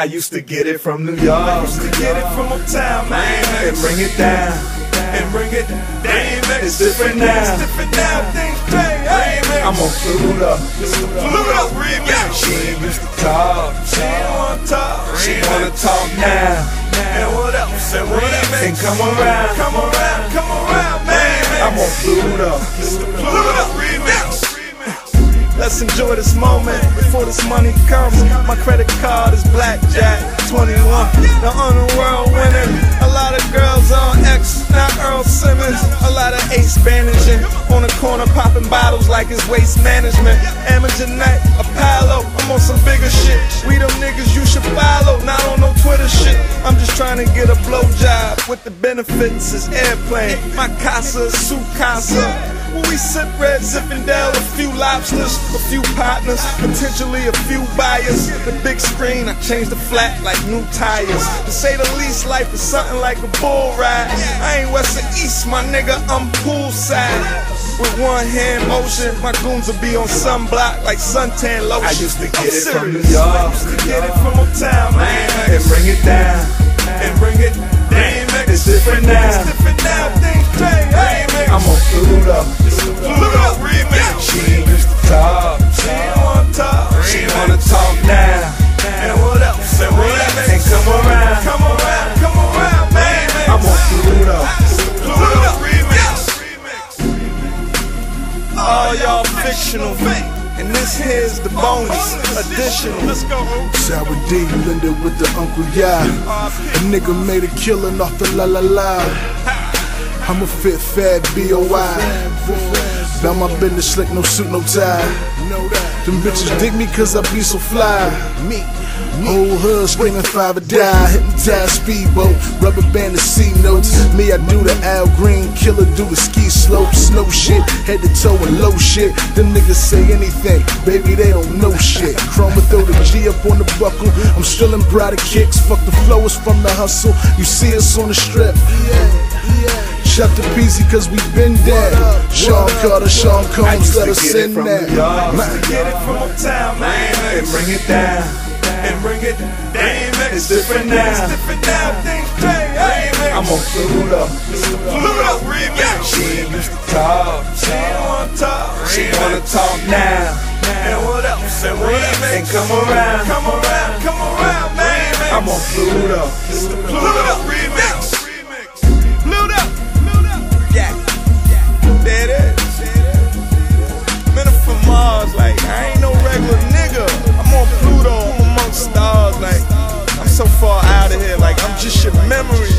I used to get it from New York. I used to get it from uptown, man. And bring it down. And bring it down. It's different now. It's different now. Things change. I'm on Pluto. Pluto remix. She ain't used to talk. She ain't wanna talk. She wanna talk now. And what else? And what else? And come around. Come around. Come around, man. I'm on Pluto. Pluto remix. Let's enjoy this moment before this money comes. My credit card is blackjack 21. The underworld winning. A lot of girls on X, not Earl Simmons. A lot of ace bandaging on the corner, popping bottles like it's waste management. Amateur night, Apollo. I'm on some bigger shit. We them niggas you should follow, not on no Twitter shit. I'm just trying to get a blowjob with the benefits is airplane. My casa su casa. When we sip red Zinfandel, a few lobsters, a few partners, potentially a few buyers. The big screen, I change the flat like new tires. To say the least, life is something like a bull ride. I ain't west or east, my nigga, I'm poolside. With one hand motion, my goons will be on sunblock like suntan lotion. I used to get it from New York. I used to get it from All y'all fictional. And this here's the bonus additional. Let's go. Sour D, Linda with the Uncle Ya. A nigga made a killing off the la la la. I'm a fit fat B.O.I. Bout my business slick, no suit, no tie. Them bitches dig me cause I be so fly. Me. Whole hood screaming five or die, hypnotized speedboat, rubber band the C notes. Me, I do the Al Green killer, do the ski slope, snow shit, head to toe and low shit. Them niggas say anything, baby, they don't know shit. Chroma throw the G up on the buckle, I'm still in brighter kicks. Fuck the flow, it's from the hustle. You see us on the strip, yeah, yeah. Shut the peasy cause we been dead. Sean Carter, Sean Combs, let us in there. Get it from uptown, man, and bring it down it down. It's different now. It's different now. Things change. I'm on Pluto. Pluto remix. She ain't used to talk. She ain't wanna talk. She wanna talk now. And what else? And what else? And come around. Come around. Come around, man. I'm on Pluto. Pluto just your memory.